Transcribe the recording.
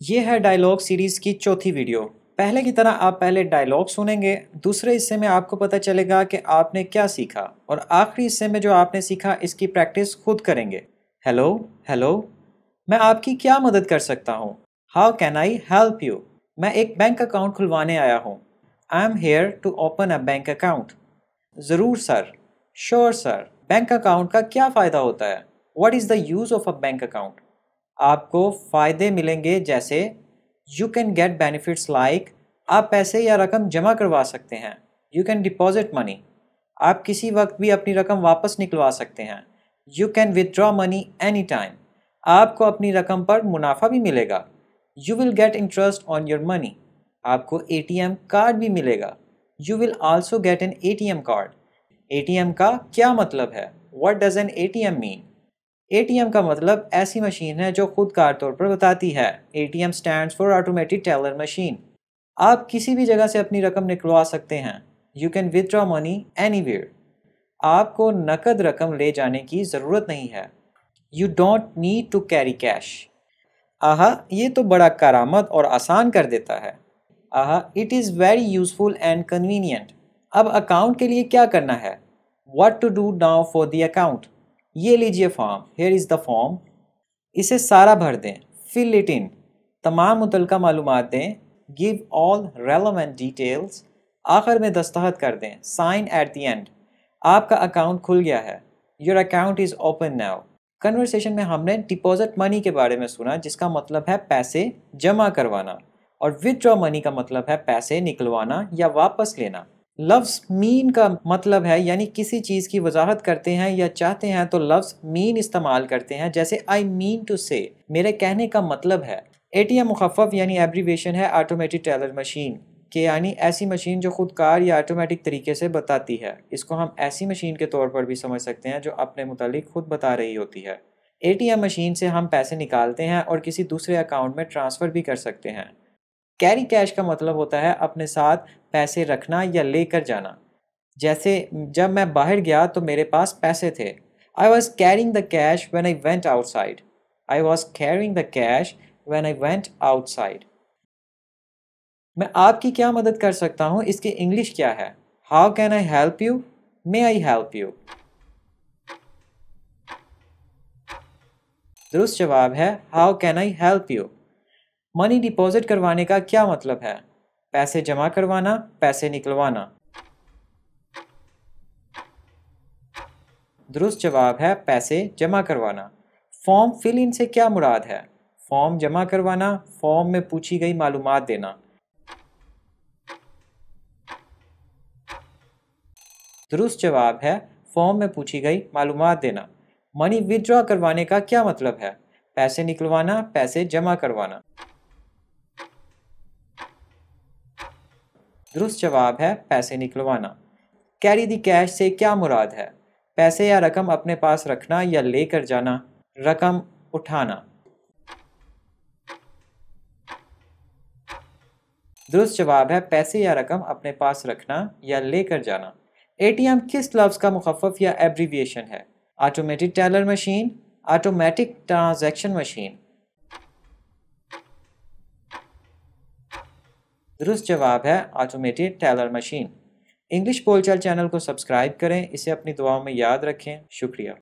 ये है dialogue series की चौथी वीडियो पहले की तरह आप पहले डायलॉग सुनेंगे, दूसरे हिस्से में आपको पता चलेगा कि आपने क्या सीखा और आखिरी हिस्से में जो आपने सीखा, इसकी प्रैक्टिस खुद करेंगे। हेलो हेलो मैं आपकी क्या मदद कर सकता हूँ? How can I help you मैं एक बैंक अकाउंट खुलवाने आया हूँ। I am here to open a bank account ज़रूर sir sure sir bank account का क्या फ़ायदा होता है? What is the use of a bank account आपको फ़ायदे मिलेंगे, जैसे you can get benefits like आप पैसे या रकम जमा करवा सकते हैं यू कैन डिपॉजिट मनी आप किसी वक्त भी अपनी रकम वापस निकलवा सकते हैं you can withdraw money any time आपको अपनी रकम पर मुनाफा भी मिलेगा you will get interest on your money आपको ए टी एम कार्ड भी मिलेगा you will also get an A card A T M का क्या मतलब है what does an A T M mean ATM का मतलब ऐसी मशीन है जो खुद कार तौर पर बताती है। ATM stand for automatic teller machine आप किसी भी जगह से अपनी रकम निकलवा सकते हैं। You can withdraw money any आपको नकद रकम ले जाने की ज़रूरत नहीं है। You don't need to carry cash ah, ये तो बड़ा करामत और आसान कर देता है। आह it is very useful and convenient अब अकाउंट के लिए क्या करना है? What to do now for the account ये लीजिए form here is the form इसे सारा भर दें फिल इट इन तमाम मुतल मालूम दें गिव ऑल रेलोवेंट डिटेल्स आखिर में दस्तखत कर दें साइन एट दी एंड आपका अकाउंट खुल गया है। Your account is open now conversation में हमने डिपॉजिट मनी के बारे में सुना, जिसका मतलब है पैसे जमा करवाना और विदड्रॉ मनी का मतलब है पैसे निकलवाना या वापस लेना। लफ्ज़ मीन का मतलब है, यानी किसी चीज़ की वजाहत करते हैं या चाहते हैं तो लफ्स मीन इस्तेमाल करते हैं। जैसे आई मीन टू से मेरे कहने का मतलब है ए टी एम मुखफ़ यानी एब्रीवेशन है ऑटोमेटिक टेलर मशीन के यानी ऐसी मशीन जो खुदकार या ऑटोमेटिक तरीके से बताती है। इसको हम ऐसी मशीन के तौर पर भी समझ सकते हैं जो अपने मुतालिक खुद बता रही होती है। ए टी एम मशीन से हम पैसे निकालते हैं और किसी दूसरे अकाउंट में ट्रांसफ़र भी कर सकते हैं। कैरी कैश का मतलब होता है अपने साथ पैसे रखना या लेकर जाना। जैसे जब मैं बाहर गया तो मेरे पास पैसे थे। I was carrying the cash when I went outside I was carrying the cash when I went outside मैं आपकी क्या मदद कर सकता हूँ? इसकी इंग्लिश क्या है? How can I help you may I help you दुरुस्त जवाब है how can I help you money deposit करवाने का क्या मतलब है? पैसे जमा करवाना, पैसे निकलवाना। दुरुस्त जवाब है, पैसे जमा करवाना। फॉर्म फिल इन से क्या मुराद है? फॉर्म जमा करवाना, फॉर्म में पूछी गई मालूम देना। दुरुस्त जवाब है, फॉर्म में पूछी गई मालूम देना। मनी विदड्रॉ करवाने का क्या मतलब है? पैसे निकलवाना, पैसे जमा करवाना। दुरुस्त जवाब है, पैसे निकलवाना। कैरी दी कैश से क्या मुराद है? पैसे या रकम अपने पास रखना या लेकर जाना? रकम उठाना। दुरुस्त जवाब है, पैसे या रकम अपने पास रखना या लेकर जाना। एटीएम किस लफ्ज़ का मुखफ़ या एब्रीविएशन है? Automatic teller machine automatic transaction machine दुरुस्त जवाब है ऑटोमेटेड टेलर मशीन इंग्लिश बोलचाल चैनल को सब्सक्राइब करें, इसे अपनी दुआओं में याद रखें। शुक्रिया।